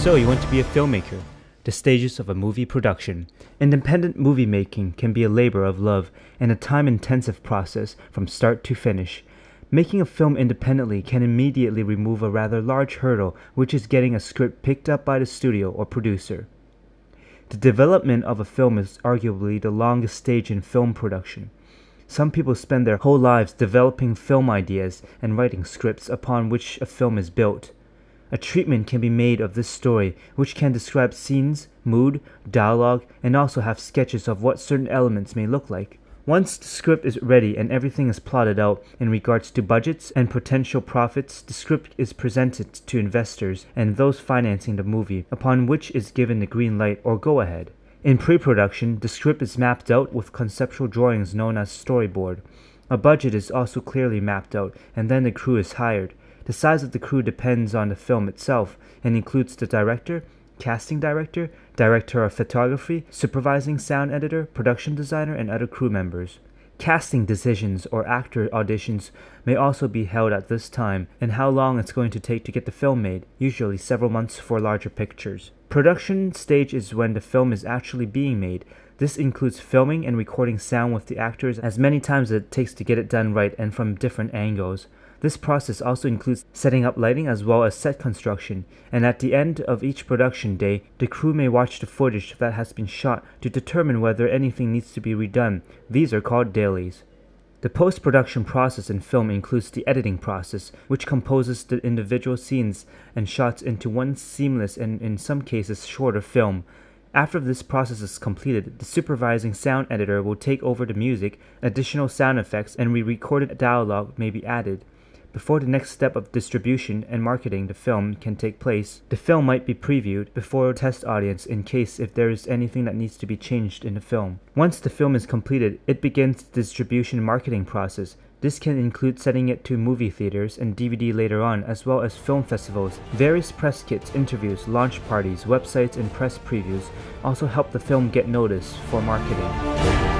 So, you want to be a filmmaker? The stages of a movie production. Independent movie making can be a labor of love and a time intensive process from start to finish. Making a film independently can immediately remove a rather large hurdle, which is getting a script picked up by the studio or producer. The development of a film is arguably the longest stage in film production. Some people spend their whole lives developing film ideas and writing scripts upon which a film is built. A treatment can be made of this story, which can describe scenes, mood, dialogue, and also have sketches of what certain elements may look like. Once the script is ready and everything is plotted out in regards to budgets and potential profits, the script is presented to investors and those financing the movie, upon which is given the green light or go ahead. In pre production, the script is mapped out with conceptual drawings known as storyboard. A budget is also clearly mapped out, and then the crew is hired. The size of the crew depends on the film itself and includes the director, casting director, director of photography, supervising sound editor, production designer, and other crew members. Casting decisions or actor auditions may also be held at this time, and how long it's going to take to get the film made, usually several months for larger pictures. Production stage is when the film is actually being made. This includes filming and recording sound with the actors as many times as it takes to get it done right and from different angles. This process also includes setting up lighting as well as set construction, and at the end of each production day, the crew may watch the footage that has been shot to determine whether anything needs to be redone. These are called dailies. The post production process in film includes the editing process, which composes the individual scenes and shots into one seamless and, in some cases, shorter film. After this process is completed, the supervising sound editor will take over the music, additional sound effects, and re recorded dialogue may be added. Before the next step of distribution and marketing the film can take place, the film might be previewed before a test audience in case if there is anything that needs to be changed in the film. Once the film is completed, it begins the distribution marketing process. This can include sending it to movie theaters and DVD later on, as well as film festivals. Various press kits, interviews, launch parties, websites, and press previews also help the film get noticed for marketing.